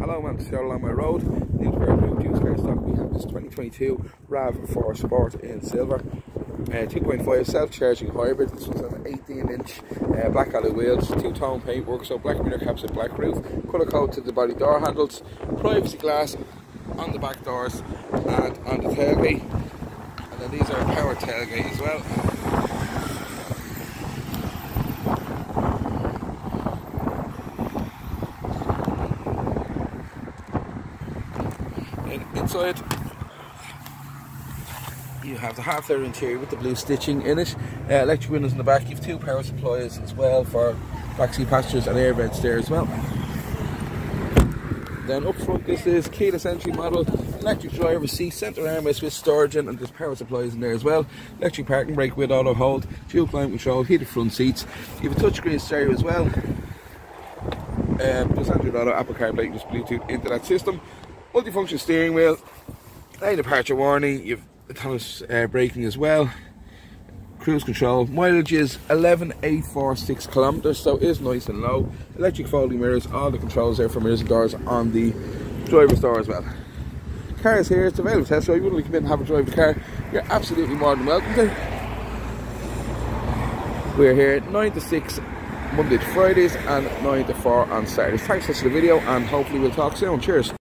Hello, along my road. New pair of new juice car stock. We have this 2022 RAV4 Sport in silver. Uh, 2.5 self-charging hybrid. This one's an 18-inch uh, black alloy wheels, two-tone paintwork, so black mirror caps and black roof. Colour code to the body door handles, privacy glass on the back doors and on the tailgate. And then these are power tailgate as well. Inside you have the half leather interior with the blue stitching in it. Uh, electric windows in the back you have two power supplies as well for backseat passengers and air vents there as well. Then up front this is keyless entry model electric driver seat center armrest with storage in and there's power supplies in there as well. Electric parking brake with auto hold dual climate control heated front seats. You have a touchscreen stereo as well. Um, just Android Auto, Apple CarPlay, just Bluetooth into that system multifunction steering wheel, lane departure warning, you've autonomous uh, braking as well, cruise control, mileage is 11,846 kilometers, so it is nice and low, electric folding mirrors, all the controls there for mirrors and doors on the driver's door as well. Car is here, it's available test, so if you want to come in and have a drive the car, you're absolutely more than welcome to. We're here 9 to 6 Monday to Fridays and 9 to 4 on Saturdays. Thanks for watching the video and hopefully we'll talk soon. Cheers.